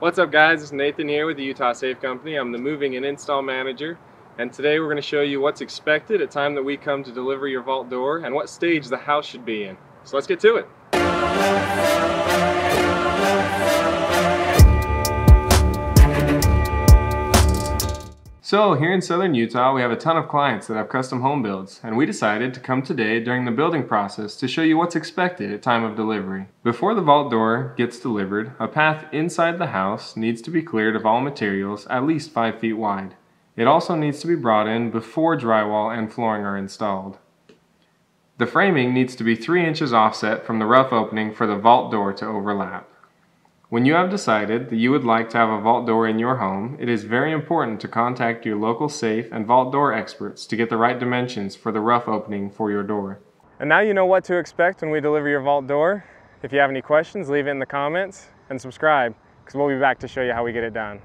What's up guys, it's Nathan here with the Utah Safe Company. I'm the moving and install manager and today we're going to show you what's expected at time that we come to deliver your vault door and what stage the house should be in. So let's get to it. So here in southern Utah we have a ton of clients that have custom home builds and we decided to come today during the building process to show you what's expected at time of delivery. Before the vault door gets delivered, a path inside the house needs to be cleared of all materials at least 5 feet wide. It also needs to be brought in before drywall and flooring are installed. The framing needs to be 3 inches offset from the rough opening for the vault door to overlap. When you have decided that you would like to have a vault door in your home, it is very important to contact your local safe and vault door experts to get the right dimensions for the rough opening for your door. And now you know what to expect when we deliver your vault door. If you have any questions, leave it in the comments and subscribe because we'll be back to show you how we get it done.